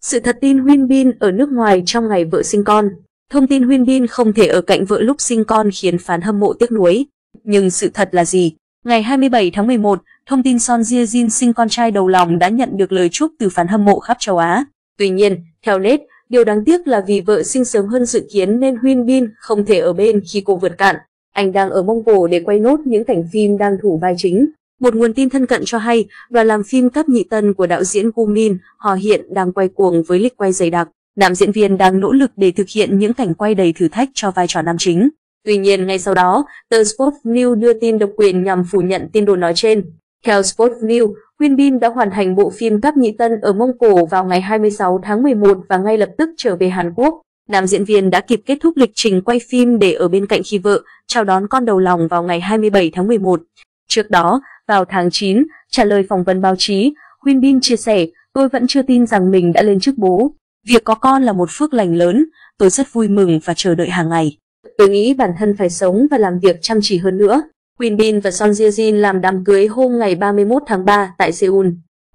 Sự thật tin Huyên Bin ở nước ngoài trong ngày vợ sinh con. Thông tin Huyên Bin không thể ở cạnh vợ lúc sinh con khiến phán hâm mộ tiếc nuối. Nhưng sự thật là gì? Ngày 27 tháng 11, thông tin Son Ye Jin sinh con trai đầu lòng đã nhận được lời chúc từ phán hâm mộ khắp châu Á. Tuy nhiên, theo Nết, điều đáng tiếc là vì vợ sinh sớm hơn dự kiến nên Huyên Bin không thể ở bên khi cô vượt cạn. Anh đang ở Mông Cổ để quay nốt những cảnh phim đang thủ vai chính. Một nguồn tin thân cận cho hay, đoàn làm phim cấp nhị tân của đạo diễn Gu Min, họ hiện đang quay cuồng với lịch quay dày đặc. Nam diễn viên đang nỗ lực để thực hiện những cảnh quay đầy thử thách cho vai trò nam chính. Tuy nhiên, ngay sau đó, tờ Sport News đưa tin độc quyền nhằm phủ nhận tin đồn nói trên. Theo Sport News, Huyên Bin đã hoàn thành bộ phim Cấp Nhị Tân ở Mông Cổ vào ngày 26 tháng 11 và ngay lập tức trở về Hàn Quốc. Nam diễn viên đã kịp kết thúc lịch trình quay phim để ở bên cạnh khi vợ chào đón con đầu lòng vào ngày 27 tháng 11. Trước đó, vào tháng 9, trả lời phỏng vấn báo chí, Huyên Bin chia sẻ, tôi vẫn chưa tin rằng mình đã lên chức bố. Việc có con là một phước lành lớn, tôi rất vui mừng và chờ đợi hàng ngày. Tôi nghĩ bản thân phải sống và làm việc chăm chỉ hơn nữa. Huyên Bin và Son Ye Jin làm đám cưới hôm ngày 31 tháng 3 tại Seoul.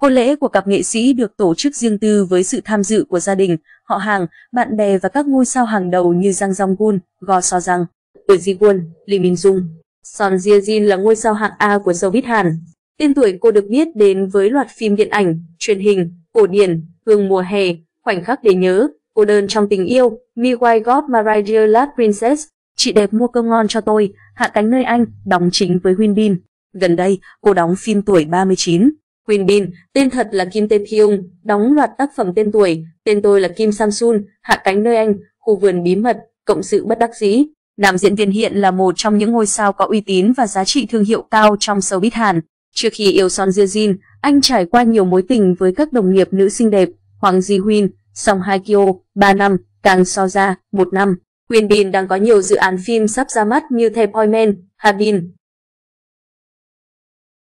Hôn lễ của cặp nghệ sĩ được tổ chức riêng tư với sự tham dự của gia đình, họ hàng, bạn bè và các ngôi sao hàng đầu như Jang Jong Gun, Go So Jang, Lee Ji Won, Lee Min Jung. Son Ye Jin là ngôi sao hạng A của showbiz Hàn. Tên tuổi cô được biết đến với loạt phim điện ảnh, truyền hình, cổ điển, Hương mùa hè, Khoảnh khắc để nhớ, Cô đơn trong tình yêu, Me Why God Mariah Last Princess, Chị đẹp mua cơm ngon cho tôi, Hạ cánh nơi anh, đóng chính với Huyên Bin. Gần đây, cô đóng phim tuổi 39. Huyên Bin, tên thật là Kim Tae Pyong, đóng loạt tác phẩm tên tuổi, tên tôi là Kim Samsun, Hạ cánh nơi anh, Khu vườn bí mật, Cộng sự bất đắc dĩ. Nam diễn viên hiện là một trong những ngôi sao có uy tín và giá trị thương hiệu cao trong showbiz Hàn. Trước khi yêu Son Ye Jin, anh trải qua nhiều mối tình với các đồng nghiệp nữ xinh đẹp, Hoàng Ji Huyên, Song Hai Kyo, 3 năm, Kang So Ja, 1 năm. Quyên Bin đang có nhiều dự án phim sắp ra mắt như The Boyman, Habin,